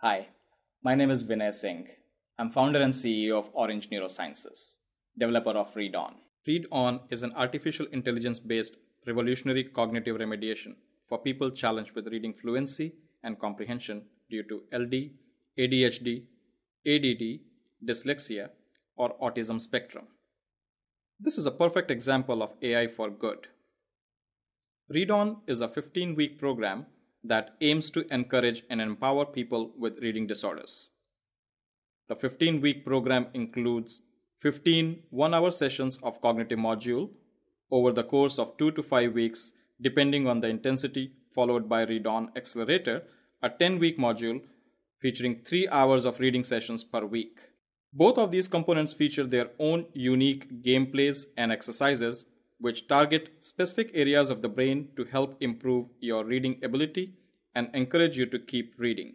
Hi, my name is Vinay Singh. I'm founder and CEO of Orange Neurosciences, developer of ReadOn. ReadOn is an artificial intelligence based revolutionary cognitive remediation for people challenged with reading fluency and comprehension due to LD, ADHD, ADD, dyslexia, or autism spectrum. This is a perfect example of AI for good. ReadOn is a 15 week program that aims to encourage and empower people with reading disorders. The 15 week program includes 15 one hour sessions of cognitive module over the course of 2 to 5 weeks, depending on the intensity, followed by ReadOn Accelerator, a 10 week module featuring 3 hours of reading sessions per week. Both of these components feature their own unique gameplays and exercises which target specific areas of the brain to help improve your reading ability and encourage you to keep reading.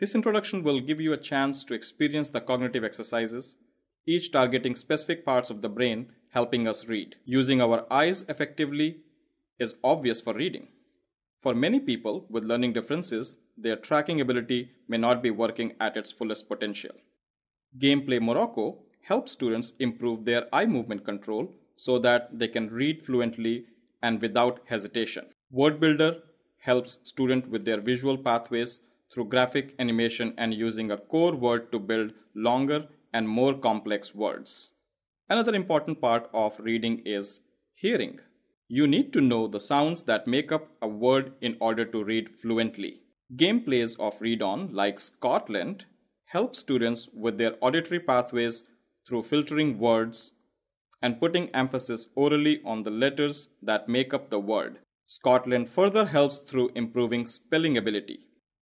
This introduction will give you a chance to experience the cognitive exercises, each targeting specific parts of the brain helping us read. Using our eyes effectively is obvious for reading. For many people with learning differences, their tracking ability may not be working at its fullest potential. Gameplay Morocco helps students improve their eye movement control so that they can read fluently and without hesitation. Word Builder helps students with their visual pathways through graphic animation and using a core word to build longer and more complex words. Another important part of reading is hearing. You need to know the sounds that make up a word in order to read fluently. Gameplays of Read On, like Scotland, help students with their auditory pathways through filtering words and putting emphasis orally on the letters that make up the word. Scotland further helps through improving spelling ability.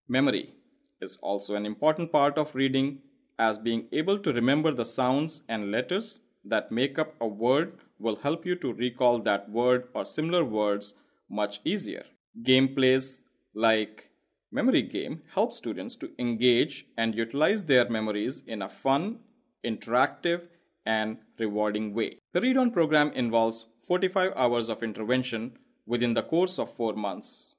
Memory is also an important part of reading, as being able to remember the sounds and letters that make up a word will help you to recall that word or similar words much easier. Gameplays like Memory Game help students to engage and utilize their memories in a fun, interactive, and rewarding way. The read on program involves 45 hours of intervention within the course of 4 months.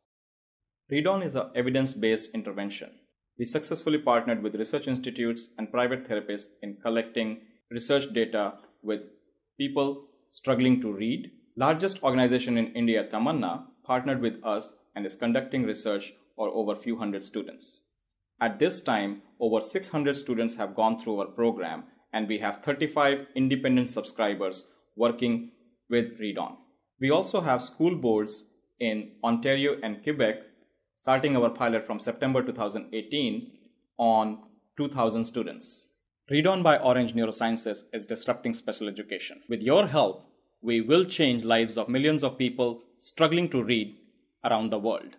ReadOn is an evidence based intervention. We successfully partnered with research institutes and private therapists in collecting research data with people struggling to read. Largest organization in India, Tamanna, partnered with us and is conducting research for over few hundred students. At this time, over 600 students have gone through our program and we have 35 independent subscribers working with ReadOn. We also have school boards in Ontario and Quebec starting our pilot from September 2018 on 2000 students. ReadOn by Orange Neurosciences is disrupting special education. With your help, we will change lives of millions of people struggling to read around the world.